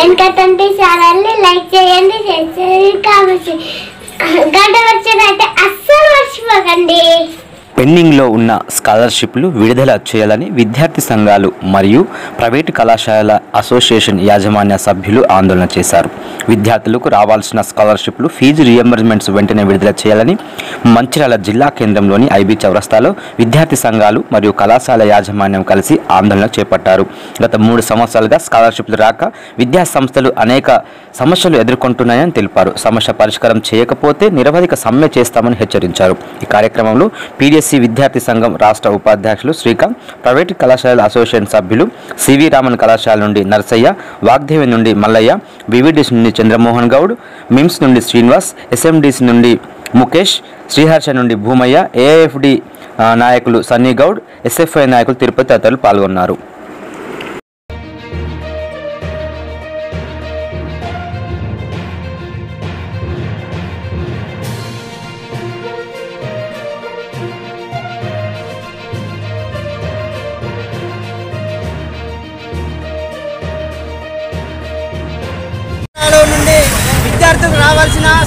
వెనకతంటే ఛానల్ని లైక్ చేయండి షేర్ చేయండి కామెంట్ గంట వచ్చిందంటే అస్సలు మర్చిపోకండి. పెండింగ్లో ఉన్న స్కాలర్షిప్లు విడుదల చేయాలని విద్యార్థి సంఘాలు మరియు ప్రైవేటు కళాశాలల అసోసియేషన్ యాజమాన్య సభ్యులు ఆందోళన చేశారు. విద్యార్థులకు రావాల్సిన స్కాలర్షిప్లు ఫీజు రియంబర్స్మెంట్స్ వెంటనే విడుదల చేయాలని మంచిర్యాల జిల్లా కేంద్రంలోని ఐబీ చౌరస్తాలో విద్యార్థి సంఘాలు మరియు కళాశాల యాజమాన్యం కలిసి ఆందోళన చేపట్టారు. గత మూడు సంవత్సరాలుగా స్కాలర్షిప్లు రాక విద్యా సంస్థలు అనేక సమస్యలు ఎదుర్కొంటున్నాయని తెలిపారు. సమస్య పరిష్కారం చేయకపోతే నిరవధిక సమ్మె చేస్తామని హెచ్చరించారు. ఈ కార్యక్రమంలో పీడిఎస్సి విద్యార్థి సంఘం రాష్ట్ర ఉపాధ్యక్షులు శ్రీకాంత్ ప్రైవేటు కళాశాలల అసోసియేషన్ సభ్యులు సివి రామన్ కళాశాల నుండి నర్సయ్య వాగ్దేవి నుండి మల్లయ్య వివిడిస్ నుండి చంద్రమోహన్ గౌడ్ మిమ్స్ నుండి శ్రీనివాస్ ఎస్ఎండిసి నుండి ముఖేష్ శ్రీహర్ష నుండి భూమయ్య ఏఎఫ్డి నాయకులు సన్నీ గౌడ్ ఎస్ఎఫ్ఐ నాయకులు తిరుపతి తదితరులు పాల్గొన్నారు.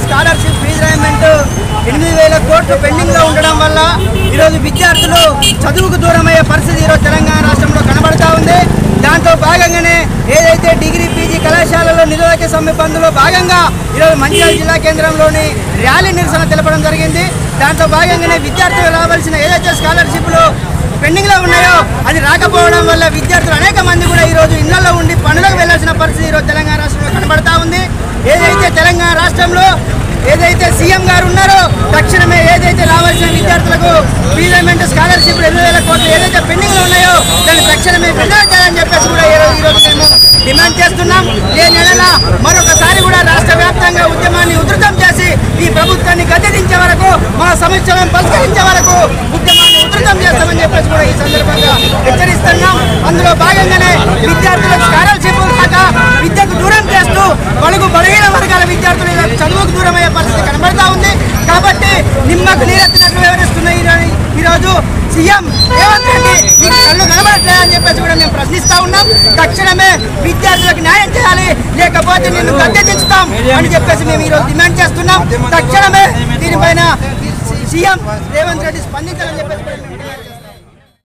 స్కాలర్షిప్ ఫీజు రేమెంట్ ఎనిమిది వేల కోట్లు పెండింగ్లో ఉండడం వల్ల ఈరోజు విద్యార్థులు చదువుకు దూరమయ్యే పరిస్థితి ఈరోజు తెలంగాణ రాష్ట్రంలో కనబడతా ఉంది. దాంతో భాగంగానే ఏదైతే డిగ్రీ పీజీ కళాశాలలో నిరోధక సమ్మె బంద్లో భాగంగా ఈరోజు మంచిర్యాల జిల్లా కేంద్రంలోని ర్యాలీ నిరసన తెలపడం జరిగింది. దాంట్లో భాగంగానే విద్యార్థులు రావాల్సిన ఏదైతే స్కాలర్షిప్లు పెండింగ్లో ఉన్నాయో అది రాకపోవడం వల్ల విద్యార్థులు అనేక మంది కూడా ఈ రోజు ఇళ్ళలో ఉండి పనులకు వెళ్ళాల్సిన పరిస్థితి ఈరోజు తెలంగాణ రాష్ట్రంలో కనబడతా ఉంది ఏదైతే తెలంగాణ రాష్ట్రంలో ఏదైతే సీఎం గారు ఉన్నారో తక్షణమే ఏదైతే రావాల్సిన విద్యార్థులకు ఫీజమెంట్ స్కాలర్షిప్ రెండు వేల కోట్లు ఏదైతే పెండింగ్లు ఉన్నాయో దాన్ని తక్షణమే విడుదల చేయాలని చెప్పేసి కూడా ఈరోజు ఈరోజు మేము డిమాండ్ చేస్తున్నాం. ఏ నెలల మరొకసారి కూడా రాష్ట్ర వ్యాప్తంగా ఉద్యమాన్ని ఉధృతం చేసి ఈ ప్రభుత్వాన్ని గద్దెదించే వరకు మా సమస్యలను పరిష్కరించే వరకు ఉద్యమాన్ని ఉధృతం చేస్తామని చెప్పేసి కూడా ఈ సందర్భంగా హెచ్చరిస్తున్నాం. అందులో భాగంగానే విద్యార్థులు నిమ్మకు నీరెత్తినట్లు వివరిస్తున్న ఈరోజు సీఎం రేవంత్ రెడ్డి మీకు కళ్ళు కనబడట్లేదని చెప్పేసి కూడా మేము ప్రశ్నిస్తా ఉన్నాం. తక్షణమే విద్యార్థులకు న్యాయం చేయాలి లేకపోతే నిన్ను గద్దె దించుతాం అని చెప్పేసి మేము ఈరోజు డిమాండ్ చేస్తున్నాం. తక్షణమే దీనిపైన సీఎం రేవంత్ రెడ్డి స్పందించాలని చెప్పేసి కూడా మేము